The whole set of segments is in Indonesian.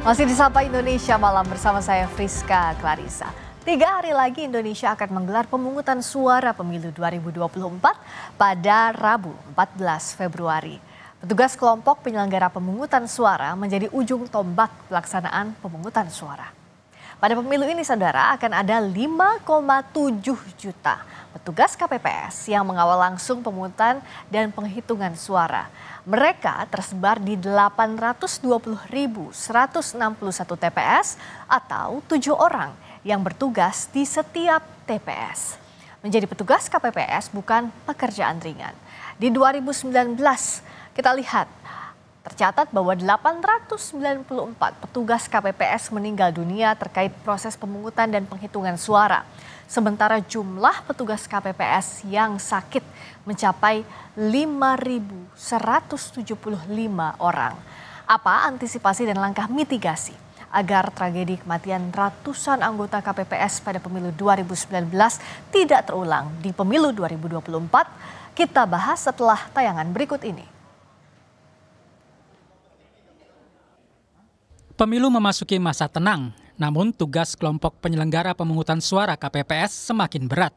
Masih di Sapa Indonesia Malam bersama saya Friska Clarissa. Tiga hari lagi Indonesia akan menggelar pemungutan suara pemilu 2024 pada Rabu 14 Februari. Petugas kelompok penyelenggara pemungutan suara menjadi ujung tombak pelaksanaan pemungutan suara. Pada pemilu ini saudara akan ada 5,7 juta petugas KPPS yang mengawal langsung pemungutan dan penghitungan suara. Mereka tersebar di 820.161 TPS atau tujuh orang yang bertugas di setiap TPS. Menjadi petugas KPPS bukan pekerjaan ringan. Di 2019 kita lihat tercatat bahwa 894 petugas KPPS meninggal dunia terkait proses pemungutan dan penghitungan suara. Sementara jumlah petugas KPPS yang sakit mencapai 5.175 orang. Apa antisipasi dan langkah mitigasi agar tragedi kematian ratusan anggota KPPS pada pemilu 2019 tidak terulang di pemilu 2024? Kita bahas setelah tayangan berikut ini. Pemilu memasuki masa tenang, namun tugas kelompok penyelenggara pemungutan suara KPPS semakin berat.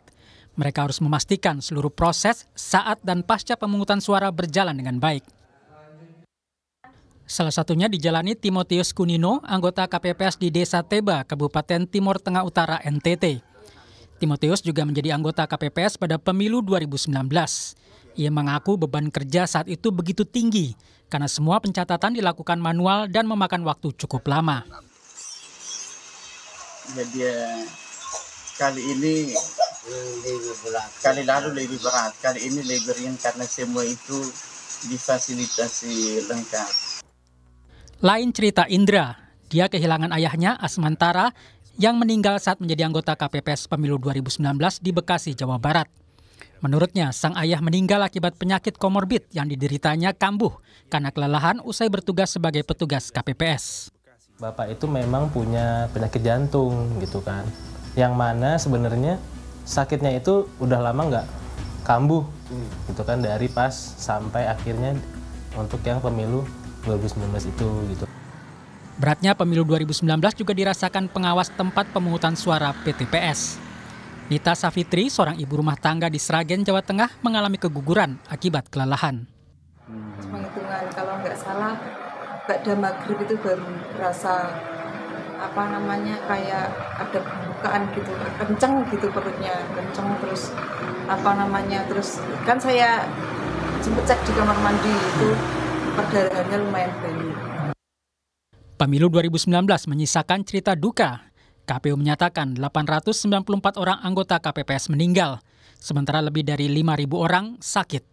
Mereka harus memastikan seluruh proses saat dan pasca pemungutan suara berjalan dengan baik. Salah satunya dijalani Timotius Kunino, anggota KPPS di Desa Teba, Kabupaten Timur Tengah Utara NTT. Timotius juga menjadi anggota KPPS pada pemilu 2019. Ia mengaku beban kerja saat itu begitu tinggi karena semua pencatatan dilakukan manual dan memakan waktu cukup lama. Jadi eh, kali ini lebih berat. Kali lalu lebih berat, kali ini lebih ringan karena semua itu difasilitasi lengkap. Lain cerita Indra, dia kehilangan ayahnya Asmantara yang meninggal saat menjadi anggota KPPS Pemilu 2019 di Bekasi, Jawa Barat. Menurutnya, sang ayah meninggal akibat penyakit komorbid yang dideritanya kambuh karena kelelahan usai bertugas sebagai petugas KPPS. Bapak itu memang punya penyakit jantung gitu kan, yang mana sebenarnya sakitnya itu udah lama nggak kambuh gitu kan dari pas sampai akhirnya untuk yang pemilu 2019 itu gitu. Beratnya pemilu 2019 juga dirasakan pengawas tempat pemungutan suara PTPS. Nita Safitri, seorang ibu rumah tangga di Sragen, Jawa Tengah, mengalami keguguran akibat kelelahan. Penghitungan kalau nggak salah, Mbak maghrib itu baru rasa apa namanya kayak ada pembukaan gitu kenceng gitu perutnya kenceng terus apa namanya terus kan saya sempat cek di kamar mandi itu perdarahannya lumayan banyak. Pemilu 2019 menyisakan cerita duka KPU menyatakan 894 orang anggota KPPS meninggal, sementara lebih dari 5.000 orang sakit.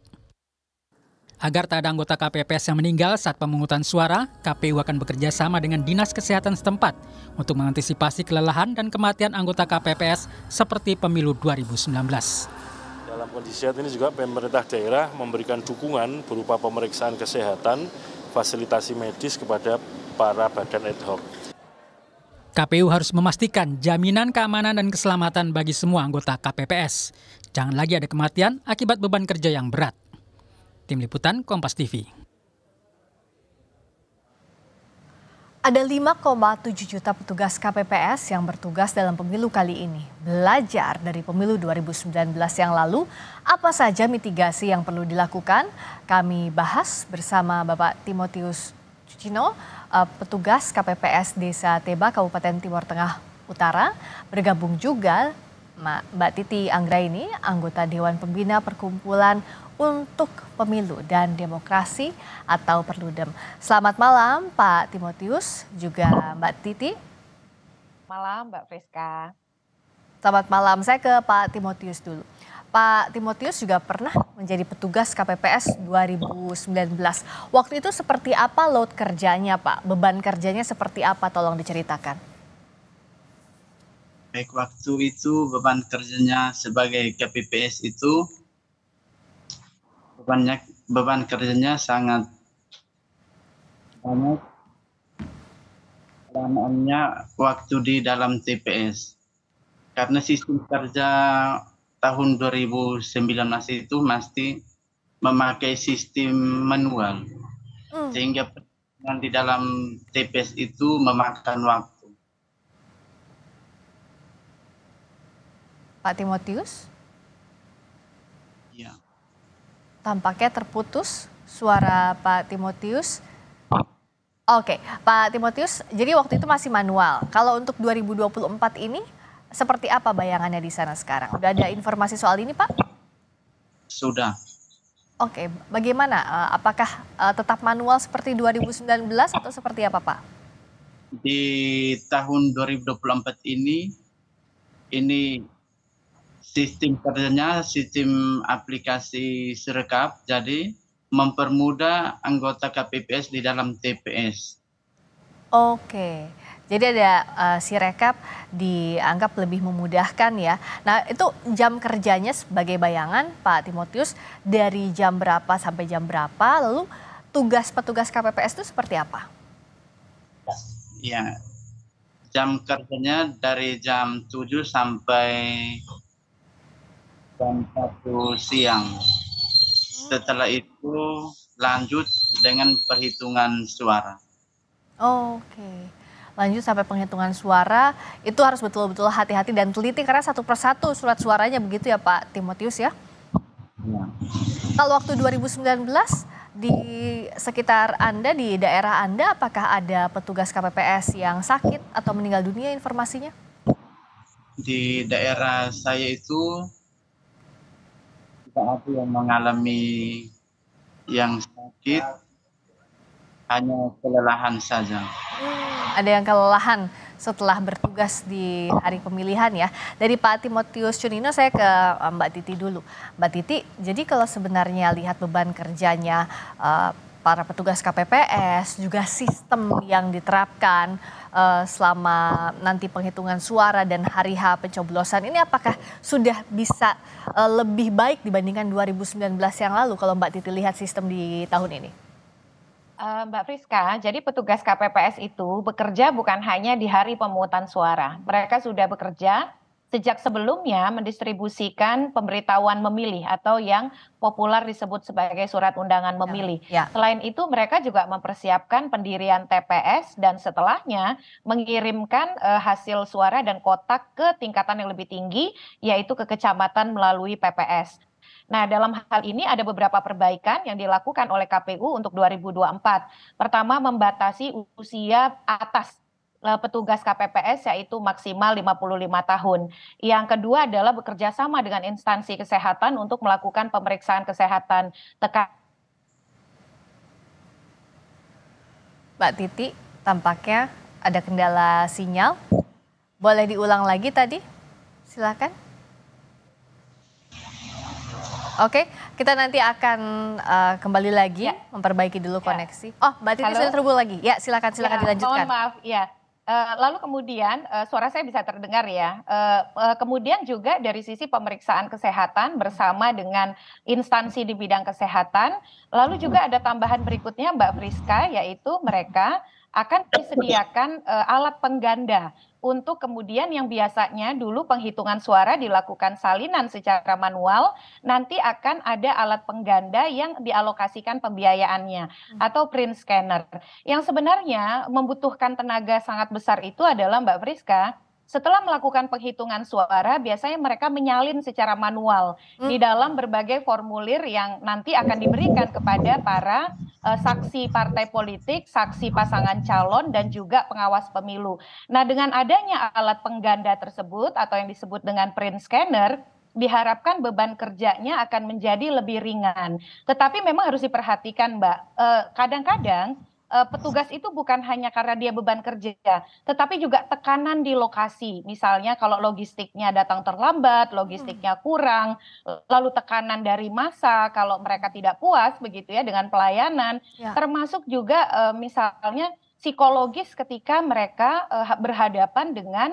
Agar tak ada anggota KPPS yang meninggal saat pemungutan suara, KPU akan bekerja sama dengan Dinas Kesehatan setempat untuk mengantisipasi kelelahan dan kematian anggota KPPS seperti pemilu 2019. Dalam kondisi saat ini juga pemerintah daerah memberikan dukungan berupa pemeriksaan kesehatan, fasilitasi medis kepada para badan ad hoc. KPU harus memastikan jaminan keamanan dan keselamatan bagi semua anggota KPPS. Jangan lagi ada kematian akibat beban kerja yang berat. Tim Liputan Kompas TV. Ada 5,7 juta petugas KPPS yang bertugas dalam pemilu kali ini. Belajar dari pemilu 2019 yang lalu, apa saja mitigasi yang perlu dilakukan? Kami bahas bersama Bapak Timotius Cucino, uh, petugas KPPS Desa Teba Kabupaten Timur Tengah Utara. Bergabung juga Mbak Titi Anggraini, anggota Dewan Pembina Perkumpulan untuk Pemilu dan Demokrasi atau Perludem. Selamat malam Pak Timotius, juga Mbak Titi. Malam Mbak Friska. Selamat malam, saya ke Pak Timotius dulu. Pak Timotius juga pernah menjadi petugas KPPS 2019. Waktu itu seperti apa load kerjanya Pak? Beban kerjanya seperti apa? Tolong diceritakan. Baik, waktu itu beban kerjanya sebagai KPPS itu bebannya beban kerjanya sangat banyak lamaannya waktu di dalam TPS karena sistem kerja tahun 2019 itu masih memakai sistem manual hmm. sehingga yang di dalam TPS itu memakan waktu. Pak Timotius? Ya. Tampaknya terputus suara Pak Timotius. Oke, Pak Timotius, jadi waktu itu masih manual. Kalau untuk 2024 ini, seperti apa bayangannya di sana sekarang? Udah ada informasi soal ini, Pak? Sudah. Oke, bagaimana? Eh, apakah eh, tetap manual seperti 2019 atau seperti apa, Pak? Di tahun 2024 ini, ini sistem kerjanya sistem aplikasi Sirekap, jadi mempermudah anggota KPPS di dalam TPS. Oke, jadi ada uh, Sirekap dianggap lebih memudahkan ya. Nah itu jam kerjanya sebagai bayangan Pak Timotius dari jam berapa sampai jam berapa, lalu tugas petugas KPPS itu seperti apa? Ya, jam kerjanya dari jam 7 sampai jam satu siang. Setelah itu lanjut dengan perhitungan suara. Oke, lanjut sampai penghitungan suara itu harus betul-betul hati-hati dan teliti karena satu persatu surat suaranya begitu ya Pak Timotius ya. Ya. Kalau waktu 2019 di sekitar Anda di daerah Anda apakah ada petugas KPPS yang sakit atau meninggal dunia informasinya? Di daerah saya itu tidak ada yang mengalami yang sakit, hanya kelelahan saja. Ada yang kelelahan setelah bertugas di hari pemilihan ya. Dari Pak Timotius Cunino saya ke eh, Mbak Titi dulu. Mbak Titi, jadi kalau sebenarnya lihat beban kerjanya uh, para petugas KPPS, juga sistem yang diterapkan uh, selama nanti penghitungan suara dan hari H pencoblosan ini apakah sudah bisa uh, lebih baik dibandingkan 2019 yang lalu kalau Mbak Titi lihat sistem di tahun ini? Mbak Friska, jadi petugas KPPS itu bekerja bukan hanya di hari pemungutan suara. Mereka sudah bekerja sejak sebelumnya mendistribusikan pemberitahuan memilih atau yang populer disebut sebagai surat undangan ya, memilih. Ya, ya. Selain itu mereka juga mempersiapkan pendirian TPS dan setelahnya mengirimkan uh, hasil suara dan kotak ke tingkatan yang lebih tinggi yaitu ke kecamatan melalui PPS. Nah, dalam hal ini ada beberapa perbaikan yang dilakukan oleh KPU untuk 2024. Pertama, membatasi usia atas Eh, petugas KPPS yaitu maksimal 55 tahun. Yang kedua adalah bekerja sama dengan instansi kesehatan untuk melakukan pemeriksaan kesehatan. Tekan Mbak Titi, tampaknya ada kendala sinyal. Boleh diulang lagi tadi? Silakan. Oke, kita nanti akan uh, kembali lagi ya. memperbaiki dulu ya. koneksi. Oh, Mbak Titi sudah terhubung lagi. Ya, silakan silakan ya, dilanjutkan. Mohon maaf, ya. Uh, lalu kemudian uh, suara saya bisa terdengar ya. Uh, uh, kemudian juga dari sisi pemeriksaan kesehatan bersama dengan instansi di bidang kesehatan. Lalu juga ada tambahan berikutnya Mbak Friska yaitu mereka akan disediakan uh, alat pengganda untuk kemudian yang biasanya dulu penghitungan suara dilakukan salinan secara manual, nanti akan ada alat pengganda yang dialokasikan pembiayaannya hmm. atau print scanner. Yang sebenarnya membutuhkan tenaga sangat besar itu adalah Mbak Friska setelah melakukan penghitungan suara, biasanya mereka menyalin secara manual hmm. di dalam berbagai formulir yang nanti akan diberikan kepada para uh, saksi partai politik, saksi pasangan calon, dan juga pengawas pemilu. Nah, dengan adanya alat pengganda tersebut atau yang disebut dengan print scanner, diharapkan beban kerjanya akan menjadi lebih ringan. Tetapi memang harus diperhatikan, Mbak. Eh, kadang-kadang uh, petugas itu bukan hanya karena dia beban kerja, tetapi juga tekanan di lokasi. Misalnya kalau logistiknya datang terlambat, logistiknya hmm. kurang, lalu tekanan dari masa kalau mereka tidak puas begitu ya dengan pelayanan, ya. termasuk juga uh, misalnya psikologis ketika mereka uh, berhadapan dengan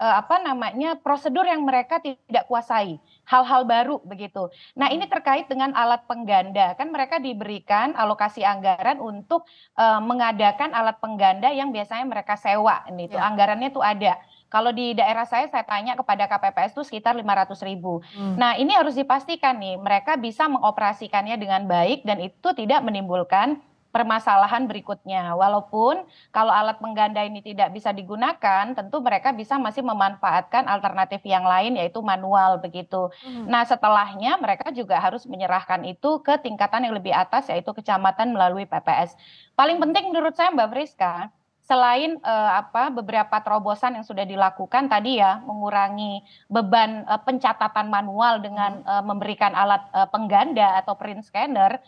uh, apa namanya prosedur yang mereka tidak kuasai hal-hal baru begitu. Nah ini hmm. terkait dengan alat pengganda kan mereka diberikan alokasi anggaran untuk uh, mengadakan alat pengganda yang biasanya mereka sewa ini tuh ya. anggarannya tuh ada. Kalau di daerah saya, saya tanya kepada KPPS itu sekitar 500 ribu. Hmm. Nah ini harus dipastikan nih, mereka bisa mengoperasikannya dengan baik dan itu tidak menimbulkan permasalahan berikutnya. Walaupun kalau alat pengganda ini tidak bisa digunakan, tentu mereka bisa masih memanfaatkan alternatif yang lain yaitu manual begitu. Hmm. Nah, setelahnya mereka juga harus menyerahkan itu ke tingkatan yang lebih atas yaitu kecamatan melalui PPS. Paling penting menurut saya Mbak Friska, selain uh, apa beberapa terobosan yang sudah dilakukan tadi ya mengurangi beban uh, pencatatan manual dengan uh, memberikan alat uh, pengganda atau print scanner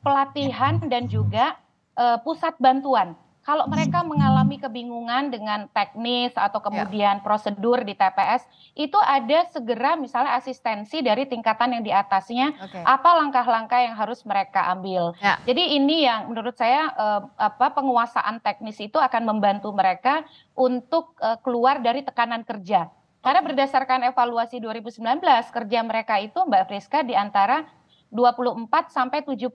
pelatihan dan juga uh, pusat bantuan kalau mereka mengalami kebingungan dengan teknis atau ya. kemudian ya. prosedur di TPS, itu ada segera misalnya asistensi dari tingkatan yang di atasnya, okay. apa langkah-langkah yang harus mereka ambil. Ya. Jadi ini yang menurut saya eh, apa penguasaan teknis itu akan membantu mereka untuk eh, keluar dari tekanan kerja. Karena berdasarkan evaluasi 2019 kerja mereka itu Mbak Friska di antara 24 sampai 72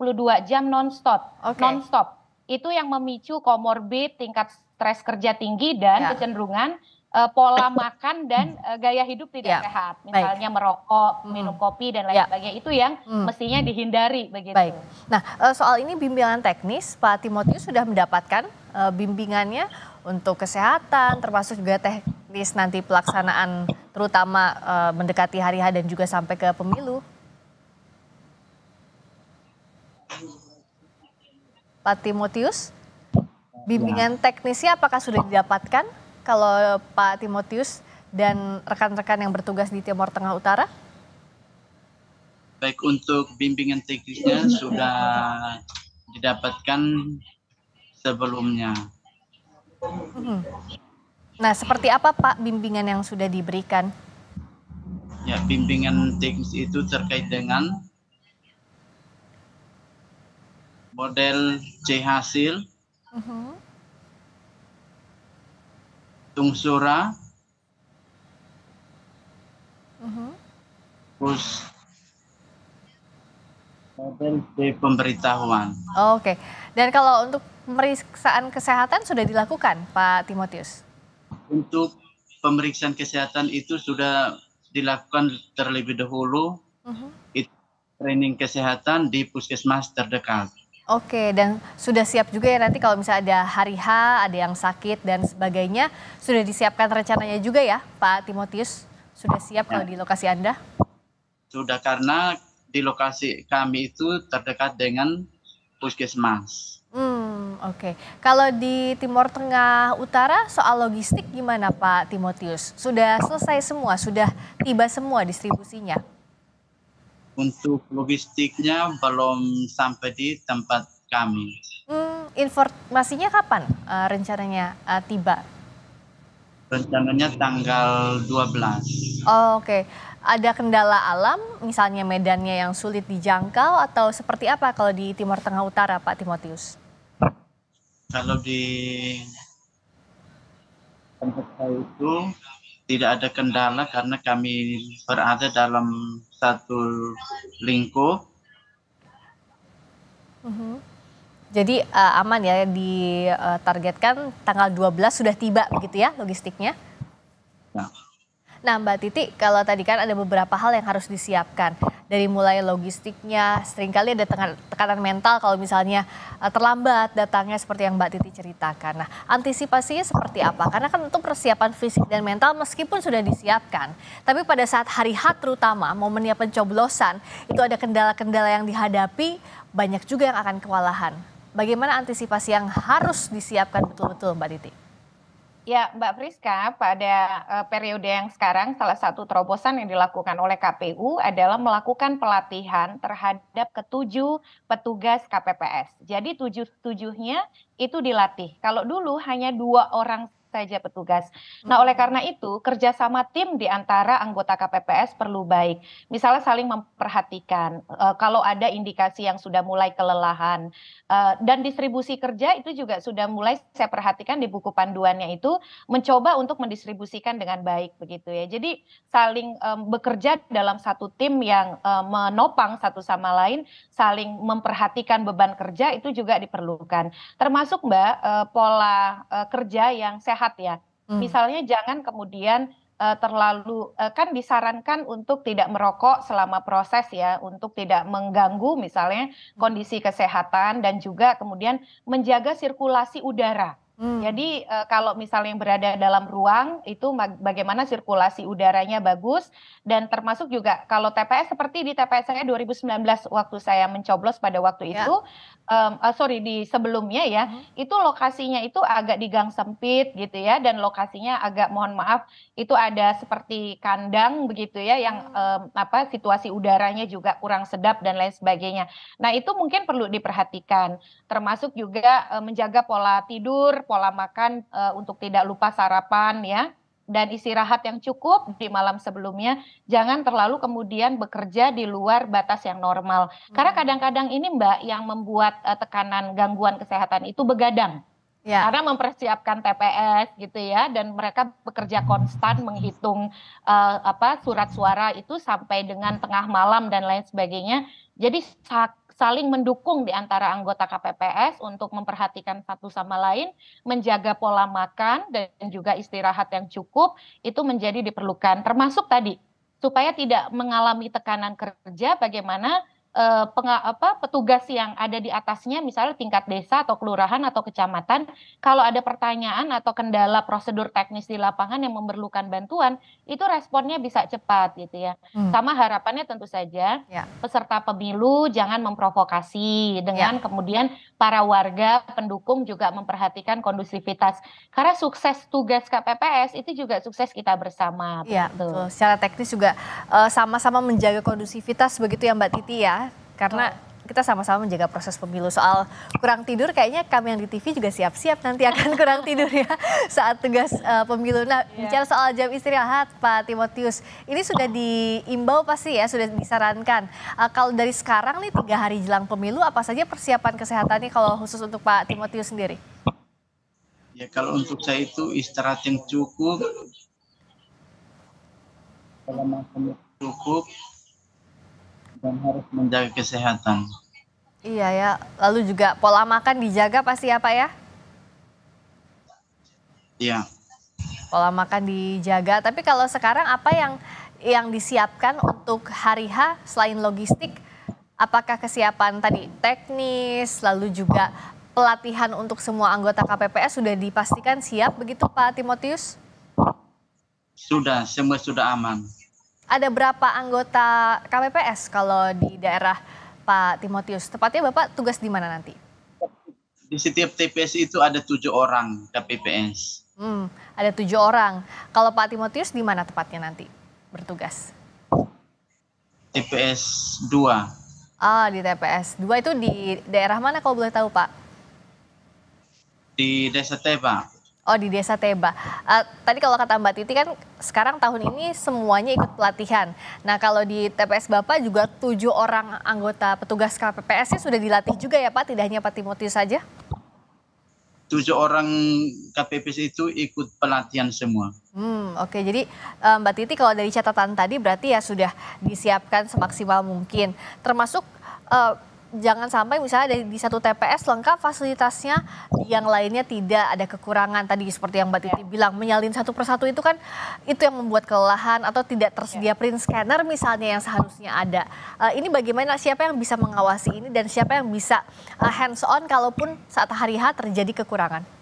jam nonstop, okay. nonstop itu yang memicu komorbid, tingkat stres kerja tinggi dan ya. kecenderungan uh, pola makan dan uh, gaya hidup tidak ya. sehat, misalnya Baik. merokok, hmm. minum kopi dan lain ya. sebagainya itu yang hmm. mestinya dihindari begitu. Baik. Nah uh, soal ini bimbingan teknis Pak Timotius sudah mendapatkan uh, bimbingannya untuk kesehatan, termasuk juga teknis nanti pelaksanaan, terutama uh, mendekati hari H dan juga sampai ke pemilu. Pak Timotius? Bimbingan ya. teknisnya apakah sudah didapatkan kalau Pak Timotius dan rekan-rekan yang bertugas di Timur Tengah Utara? Baik untuk bimbingan teknisnya sudah didapatkan sebelumnya. Hmm. Nah, seperti apa Pak bimbingan yang sudah diberikan? Ya, bimbingan teknis itu terkait dengan model C hasil, uh-huh. tungsura, uh-huh. terus model C pemberitahuan. Oh, Oke, okay. dan kalau untuk pemeriksaan kesehatan sudah dilakukan, Pak Timotius? Untuk pemeriksaan kesehatan itu sudah dilakukan terlebih dahulu. Uh-huh. Itu training kesehatan di puskesmas terdekat. Oke, dan sudah siap juga ya nanti kalau misalnya ada hari H, ada yang sakit dan sebagainya, sudah disiapkan rencananya juga ya Pak Timotius? Sudah siap ya. kalau di lokasi Anda? Sudah karena di lokasi kami itu terdekat dengan puskesmas. Hmm, oke. Okay. Kalau di Timur Tengah Utara soal logistik gimana Pak Timotius? Sudah selesai semua, sudah tiba semua distribusinya? Untuk logistiknya belum sampai di tempat kami. Hmm, informasinya kapan uh, rencananya uh, tiba? Rencananya tanggal 12. Oh, Oke, okay. ada kendala alam, misalnya medannya yang sulit dijangkau atau seperti apa kalau di Timur Tengah Utara, Pak Timotius? Kalau di tempat saya itu tidak ada kendala karena kami berada dalam satu lingkup. Uh-huh. Jadi uh, aman ya ditargetkan tanggal 12 sudah tiba begitu ya logistiknya? Ya. Nah Mbak Titi kalau tadi kan ada beberapa hal yang harus disiapkan dari mulai logistiknya, sering kali ada tekanan mental kalau misalnya uh, terlambat datangnya seperti yang Mbak Titi ceritakan. Nah, antisipasinya seperti apa? Karena kan untuk persiapan fisik dan mental meskipun sudah disiapkan, tapi pada saat hari H terutama momennya pencoblosan, itu ada kendala-kendala yang dihadapi, banyak juga yang akan kewalahan. Bagaimana antisipasi yang harus disiapkan betul-betul Mbak Titi? Ya, Mbak Friska, pada uh, periode yang sekarang salah satu terobosan yang dilakukan oleh KPU adalah melakukan pelatihan terhadap ketujuh petugas KPPS. Jadi tujuh-tujuhnya itu dilatih. Kalau dulu hanya dua orang saja petugas. Nah, oleh karena itu, kerjasama tim di antara anggota KPPS perlu baik. Misalnya saling memperhatikan uh, kalau ada indikasi yang sudah mulai kelelahan. Uh, dan distribusi kerja itu juga sudah mulai saya perhatikan di buku panduannya itu mencoba untuk mendistribusikan dengan baik begitu ya. Jadi saling um, bekerja dalam satu tim yang uh, menopang satu sama lain, saling memperhatikan beban kerja itu juga diperlukan. Termasuk Mbak uh, pola uh, kerja yang sehat sehat ya. Hmm. Misalnya jangan kemudian uh, terlalu uh, kan disarankan untuk tidak merokok selama proses ya, untuk tidak mengganggu misalnya kondisi kesehatan dan juga kemudian menjaga sirkulasi udara. Hmm. Jadi uh, kalau misalnya yang berada dalam ruang itu bagaimana sirkulasi udaranya bagus dan termasuk juga kalau TPS seperti di TPS saya 2019 waktu saya mencoblos pada waktu ya. itu um, uh, sorry di sebelumnya ya hmm. itu lokasinya itu agak di gang sempit gitu ya dan lokasinya agak mohon maaf itu ada seperti kandang begitu ya yang hmm. um, apa situasi udaranya juga kurang sedap dan lain sebagainya. Nah itu mungkin perlu diperhatikan termasuk juga uh, menjaga pola tidur pola makan uh, untuk tidak lupa sarapan ya dan istirahat yang cukup di malam sebelumnya. Jangan terlalu kemudian bekerja di luar batas yang normal. Hmm. Karena kadang-kadang ini Mbak yang membuat uh, tekanan gangguan kesehatan itu begadang. Ya. Karena mempersiapkan TPS gitu ya dan mereka bekerja konstan menghitung uh, apa surat suara itu sampai dengan tengah malam dan lain sebagainya. Jadi saling mendukung di antara anggota KPPS untuk memperhatikan satu sama lain, menjaga pola makan dan juga istirahat yang cukup itu menjadi diperlukan. Termasuk tadi supaya tidak mengalami tekanan kerja bagaimana uh, penga, apa, petugas yang ada di atasnya, misalnya tingkat desa atau kelurahan atau kecamatan, kalau ada pertanyaan atau kendala prosedur teknis di lapangan yang memerlukan bantuan, itu responnya bisa cepat gitu ya. Hmm. Sama harapannya tentu saja ya. peserta pemilu jangan memprovokasi dengan ya. kemudian para warga pendukung juga memperhatikan kondusivitas. Karena sukses tugas KPPS itu juga sukses kita bersama. Iya, betul. Secara teknis juga eh, sama-sama uh, menjaga kondusivitas begitu ya Mbak Titi ya karena kita sama-sama menjaga proses pemilu. Soal kurang tidur kayaknya kami yang di TV juga siap-siap nanti akan kurang tidur ya saat tugas uh, pemilu. Nah, yeah. bicara soal jam istirahat Pak Timotius, ini sudah diimbau pasti ya, sudah disarankan. Uh, kalau dari sekarang nih tiga hari jelang pemilu, apa saja persiapan kesehatannya kalau khusus untuk Pak Timotius sendiri? Ya kalau untuk saya itu istirahat yang cukup, cukup, dan harus menjaga kesehatan. Iya ya, lalu juga pola makan dijaga pasti ya Pak ya? Iya. Pola makan dijaga, tapi kalau sekarang apa yang yang disiapkan untuk hari H selain logistik? Apakah kesiapan tadi teknis, lalu juga pelatihan untuk semua anggota KPPS sudah dipastikan siap begitu Pak Timotius? Sudah, semua sudah aman ada berapa anggota KPPS kalau di daerah Pak Timotius? Tepatnya Bapak tugas di mana nanti? Di setiap TPS itu ada tujuh orang KPPS. Hmm, ada tujuh orang. Kalau Pak Timotius di mana tepatnya nanti bertugas? TPS 2. Ah, di TPS 2 itu di daerah mana kalau boleh tahu Pak? Di Desa Teba. Oh di Desa Teba. Uh, tadi kalau kata Mbak Titi kan sekarang tahun ini semuanya ikut pelatihan. Nah kalau di TPS Bapak juga tujuh orang anggota petugas KPPS sudah dilatih juga ya Pak, tidak hanya Pak Timotius saja? Tujuh orang KPPS itu ikut pelatihan semua. Hmm, Oke, okay. jadi uh, Mbak Titi kalau dari catatan tadi berarti ya sudah disiapkan semaksimal mungkin. Termasuk uh, jangan sampai misalnya di satu TPS lengkap fasilitasnya, yang lainnya tidak ada kekurangan tadi seperti yang Mbak Titi ya. bilang menyalin satu persatu itu kan itu yang membuat kelelahan atau tidak tersedia ya. print scanner misalnya yang seharusnya ada. Uh, ini bagaimana siapa yang bisa mengawasi ini dan siapa yang bisa uh, hands on kalaupun saat hari H terjadi kekurangan?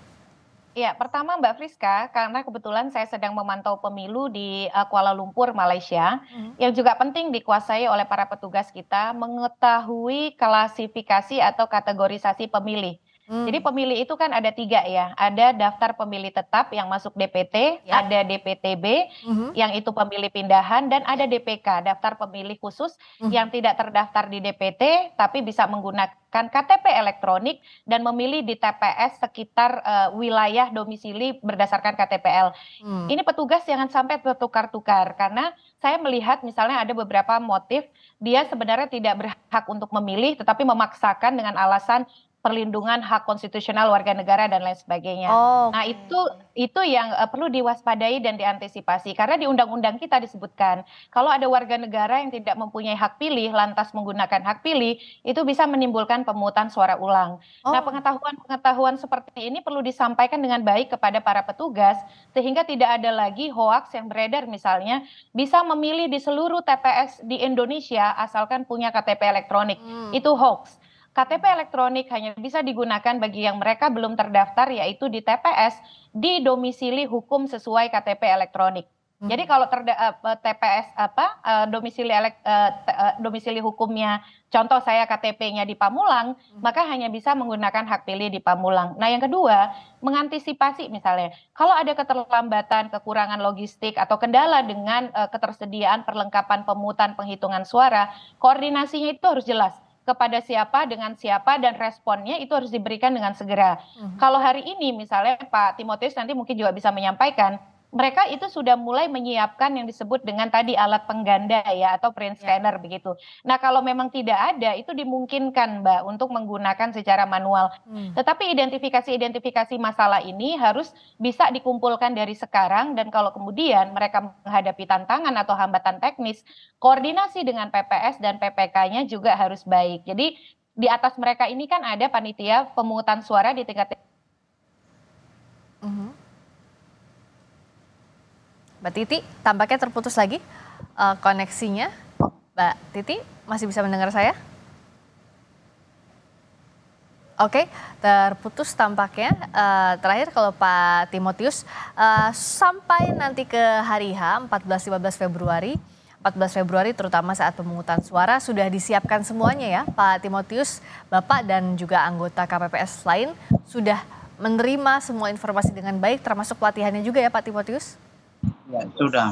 Ya, pertama Mbak Friska, karena kebetulan saya sedang memantau pemilu di uh, Kuala Lumpur, Malaysia, hmm. yang juga penting dikuasai oleh para petugas kita mengetahui klasifikasi atau kategorisasi pemilih. Hmm. Jadi pemilih itu kan ada tiga ya, ada daftar pemilih tetap yang masuk DPT, ya. ada DPTB hmm. yang itu pemilih pindahan, dan ada DPK daftar pemilih khusus hmm. yang tidak terdaftar di DPT tapi bisa menggunakan KTP elektronik dan memilih di TPS sekitar uh, wilayah domisili berdasarkan KTPL. Hmm. Ini petugas jangan sampai bertukar-tukar karena saya melihat misalnya ada beberapa motif dia sebenarnya tidak berhak untuk memilih tetapi memaksakan dengan alasan perlindungan hak konstitusional warga negara dan lain sebagainya. Oh, Nah, itu itu yang uh, perlu diwaspadai dan diantisipasi karena di undang-undang kita disebutkan kalau ada warga negara yang tidak mempunyai hak pilih lantas menggunakan hak pilih itu bisa menimbulkan pemungutan suara ulang. Nah, Oh. pengetahuan-pengetahuan seperti ini perlu disampaikan dengan baik kepada para petugas sehingga tidak ada lagi hoaks yang beredar misalnya bisa memilih di seluruh TPS di Indonesia asalkan punya KTP elektronik. Hmm. Itu hoax. KTP elektronik hanya bisa digunakan bagi yang mereka belum terdaftar yaitu di TPS di domisili hukum sesuai KTP elektronik. Hmm. Jadi kalau terda, eh, TPS apa eh, domisili elek, eh, eh, domisili hukumnya contoh saya KTP-nya di Pamulang, maka hanya bisa menggunakan hak pilih di Pamulang. Nah, yang kedua, mengantisipasi misalnya kalau ada keterlambatan, kekurangan logistik atau kendala dengan eh, ketersediaan perlengkapan pemungutan penghitungan suara, koordinasinya itu harus jelas kepada siapa dengan siapa dan responnya itu harus diberikan dengan segera. Mhm. Kalau hari ini misalnya Pak Timotius nanti mungkin juga bisa menyampaikan mereka itu sudah mulai menyiapkan yang disebut dengan tadi alat pengganda ya atau print scanner begitu. Nah, kalau memang tidak ada itu dimungkinkan Mbak untuk menggunakan secara manual. Hmm. Tetapi identifikasi-identifikasi masalah ini harus bisa dikumpulkan dari sekarang dan kalau kemudian mereka menghadapi tantangan atau hambatan teknis, koordinasi dengan PPS dan PPK-nya juga harus baik. Jadi di atas mereka ini kan ada panitia pemungutan suara di tingkat Mbak Titi, tampaknya terputus lagi eh, koneksinya. Mbak Titi, masih bisa mendengar saya? Oke, terputus tampaknya. Eh, terakhir kalau Pak Timotius, eh, sampai nanti ke hari H, 14-15 Februari, 14 Februari terutama saat pemungutan suara sudah disiapkan semuanya ya Pak Timotius, Bapak dan juga anggota KPPS lain sudah menerima semua informasi dengan baik termasuk pelatihannya juga ya Pak Timotius? Sudah.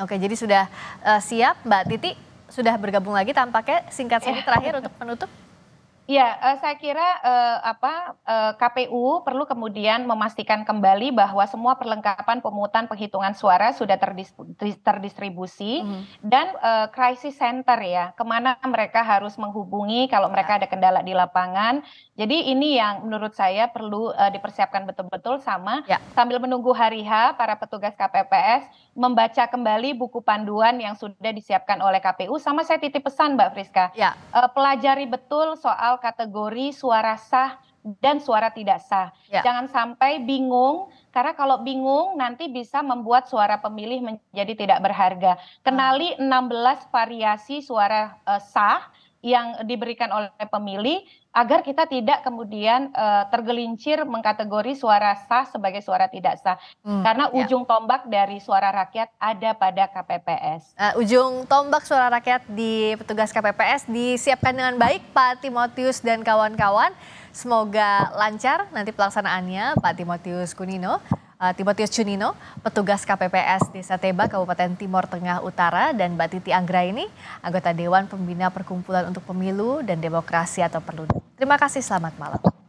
Oke, jadi sudah eh, siap Mbak Titi sudah bergabung lagi tampaknya singkat saja terakhir untuk penutup. Ya, saya kira eh, apa eh, KPU perlu kemudian memastikan kembali bahwa semua perlengkapan pemungutan penghitungan suara sudah terdis- terdistribusi Mhm. dan eh, crisis center ya, ke mana mereka harus menghubungi kalau mereka ada kendala di lapangan. Jadi ini yang menurut saya perlu eh, dipersiapkan betul-betul sama Ya. sambil menunggu hari H para petugas KPPS membaca kembali buku panduan yang sudah disiapkan oleh KPU. Sama saya titip pesan Mbak Friska, Ya, eh, pelajari betul soal kategori suara sah dan suara tidak sah. Ya. Jangan sampai bingung karena kalau bingung nanti bisa membuat suara pemilih menjadi tidak berharga. Kenali 16 variasi suara eh, sah yang diberikan oleh pemilih agar kita tidak kemudian eh, tergelincir mengkategori suara sah sebagai suara tidak sah. Hmm, Karena ya. ujung tombak dari suara rakyat ada pada KPPS. Eh, ujung tombak suara rakyat di petugas KPPS disiapkan dengan baik Pak Timotius dan kawan-kawan. Semoga lancar nanti pelaksanaannya Pak Timotius Kunino. Eh, Timotius Cunino, petugas KPPS Desa Teba, Kabupaten Timur Tengah Utara, dan Mbak Titi Anggraini, anggota Dewan Pembina Perkumpulan untuk Pemilu dan Demokrasi atau Perludem. Terima kasih, selamat malam.